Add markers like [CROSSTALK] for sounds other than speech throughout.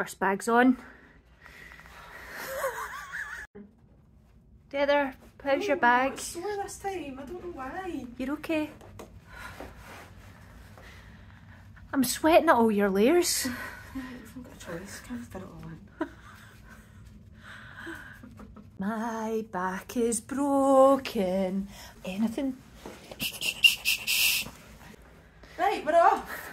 First bag's on. Heather, how's your bag? It's sore this time. I don't know why. You're okay? I'm sweating at all your layers. [LAUGHS] I've got a choice. Can't fit it all in. My back is broken. Anything? Right, we're off.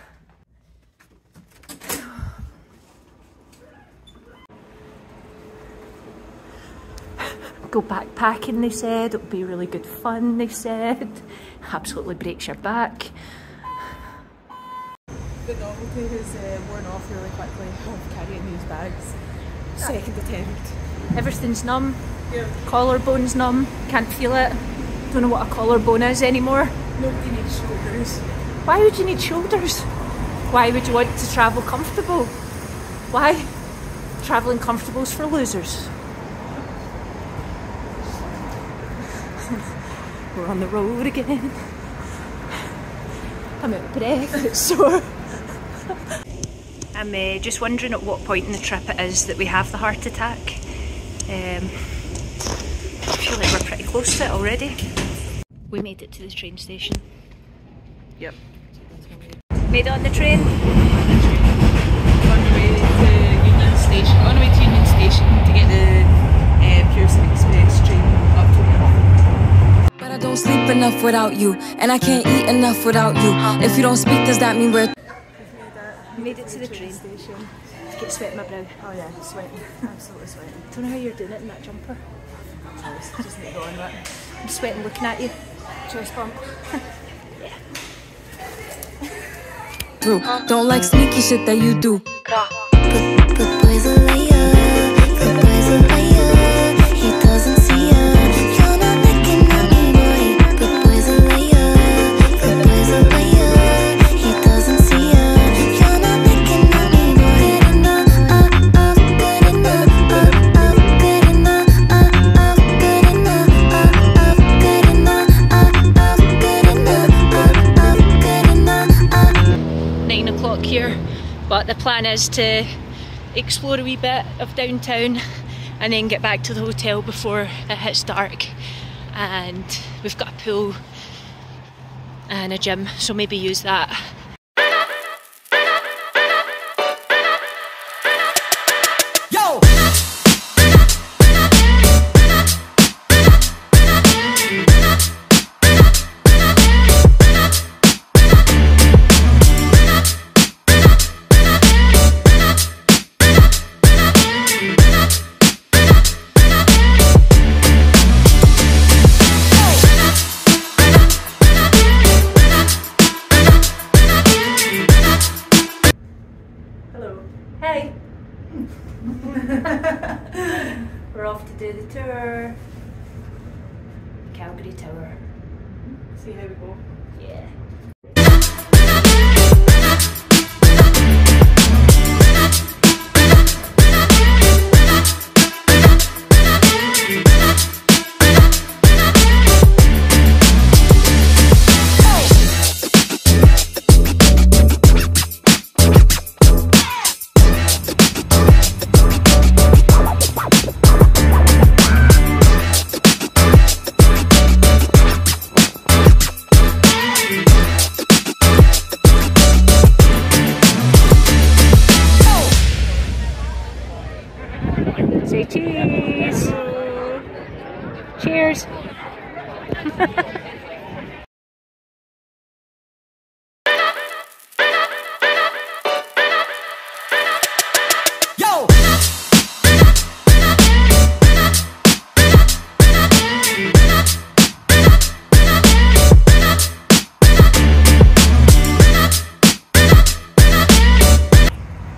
Go backpacking, they said. It'll be really good fun, they said. [LAUGHS] Absolutely breaks your back. The novelty has uh, worn off really quickly [LAUGHS] of carrying these bags. Second attempt. Everything's numb. Yeah. Collarbone's numb. Can't feel it. Don't know what a collarbone is anymore. Nobody needs shoulders. Why would you need shoulders? Why would you want to travel comfortable? Why? Travelling comfortable's for losers. [LAUGHS] We're on the road again. I'm out of breath, it's [LAUGHS] sore. I'm uh, just wondering at what point in the trip it is that we have the heart attack. Um, I feel like we're pretty close to it already. We made it to the train station. Yep. Made it on the train. On the way to Union Station. On the way to Union Station to get the uh, Pearson Express train up to Liverpool. But I don't sleep enough without you, and I can't eat enough without you. If you don't speak, does that mean we're Made it to the train. station. Get sweat in my brow. Oh yeah, sweating. Absolutely sweating. Don't know how you're doing it in that jumper. Just need to go on with it. I'm sweating looking at you. Chest bump. through. Don't like sneaky shit that you do. Plan is to explore a wee bit of downtown and then get back to the hotel before it hits dark. And we've got a pool and a gym, so maybe use that. Hey! [LAUGHS] We're off to do the tour. Calgary Tower. See how we go. Yeah.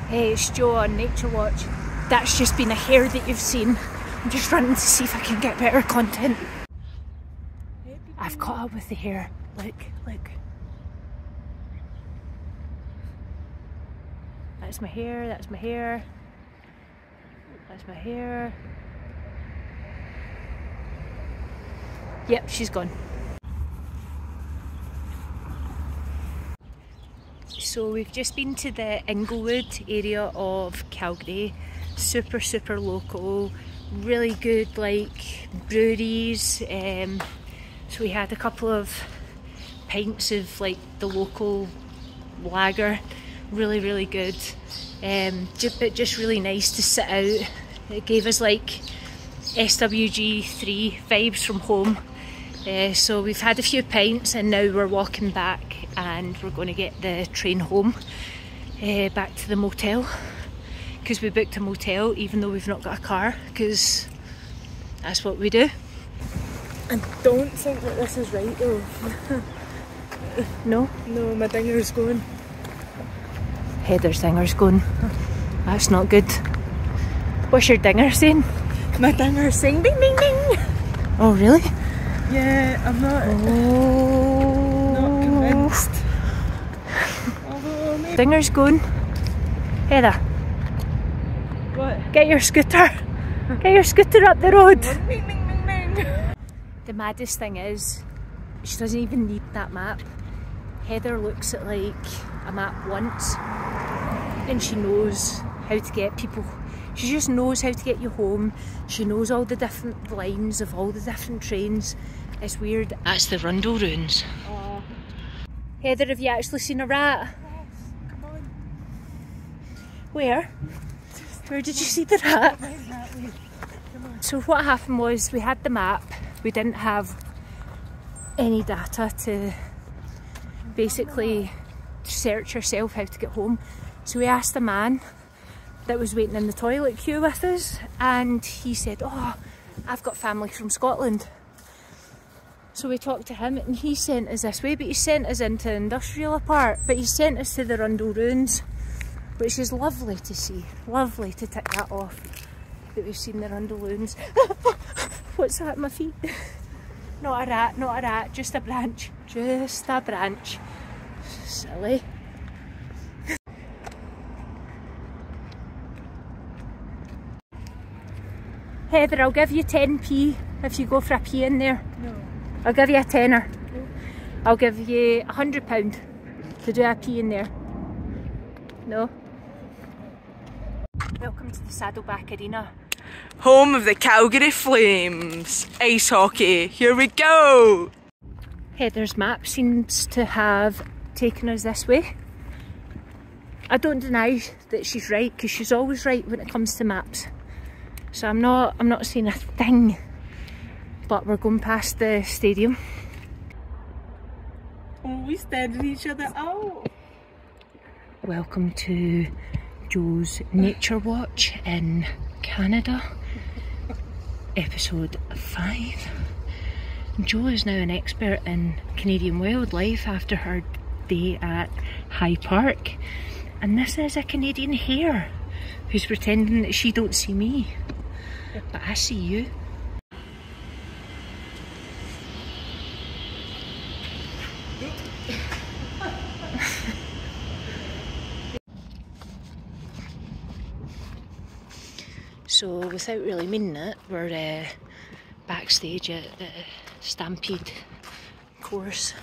Hey, it's Joe on Nature Watch. That's just been a hare that you've seen. I'm just running to see if I can get better content. I've caught up with the hare. Look, look. That's my hare, that's my hare. That's my hare. Yep, she's gone. So we've just been to the Inglewood area of Calgary. Super, super local. Really good like breweries. Um, so we had a couple of pints of like the local lager. Really, really good. Um, ju- but just really nice to sit out. It gave us like SWG3 vibes from home. Uh, so we've had a few pints and now we're walking back and we're going to get the train home uh, back to the motel because we booked a motel even though we've not got a car because that's what we do. I don't think that this is right though. [LAUGHS] No? No, my dinger's going. Heather Singer's going. That's not good. What's your dinger saying? My dinger's saying ding ding ding. Oh really? Yeah, I'm not, Oh. not convinced. Although oh, maybe. Dinger's going. Heather, What? get your scooter. Get your scooter up the road. The maddest thing is, she doesn't even need that map. Heather looks at like a map once and she knows how to get people. She just knows how to get you home. She knows all the different lines of all the different trains. It's weird. That's the Rundle Ruins. Heather, have you actually seen a rat? Yes. Come on. Where? Where did you see the rat? So what happened was we had the map, we didn't have any data to basically search ourselves how to get home. So we asked a man that was waiting in the toilet queue with us and he said, Oh, I've got family from Scotland. So we talked to him and he sent us this way, but he sent us into industrial apart, but he sent us to the Rundle Ruins, which is lovely to see. Lovely to tick that off that we've seen the Rundle Ruins. [LAUGHS] What's that at my feet? [LAUGHS] Not a rat, not a rat, just a branch. Just a branch. Silly. Heather, I'll give you 10p if you go for a pee in there. No. I'll give you a tenner. No. I'll give you a hundred pound to do a pee in there. No? Welcome to the Saddleback Arena. Home of the Calgary Flames. Ice hockey. Here we go. Heather's map seems to have taken us this way. I don't deny that she's right because she's always right when it comes to maps. So I'm not I'm not saying a thing. But we're going past the stadium. Oh, we stared each other out. Welcome to Joe's Nature Watch in Canada, episode 5. Joe is now an expert in Canadian wildlife after her day at High Park. And this is a Canadian hare who's pretending that she don't see me. But I see you. So, without really meaning it, we're uh, backstage at the Stampede course.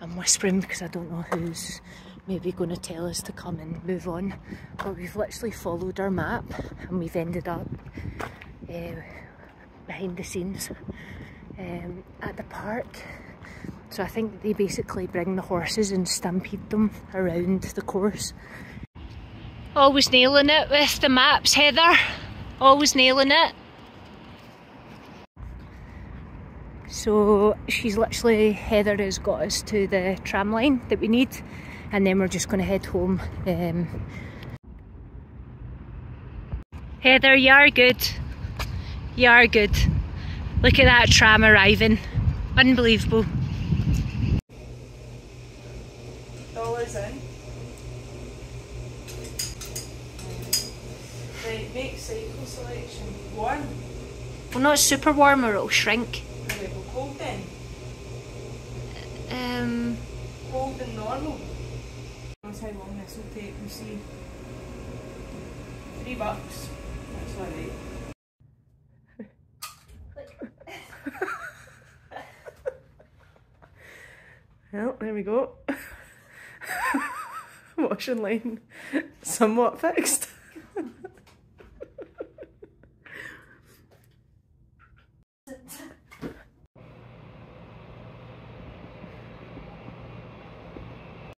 I'm whispering because I don't know who's maybe going to tell us to come and move on. But we've literally followed our map and we've ended up uh, behind the scenes um, at the park. So I think they basically bring the horses and stampede them around the course. Always nailing it with the maps, Heather. Always nailing it. So she's literally, Heather has got us to the tram line that we need and then we're just going to head home. Um, Heather, you are good. You are good. Look at that tram arriving. Unbelievable. Dollars in. Right, make cycle selection. One. Well, not super warm or it'll shrink. Right, well, cold then. Um, Cold and normal. That's how long this will take, we see. Three bucks. That's alright. Well, there we go. [LAUGHS] washing line somewhat fixed.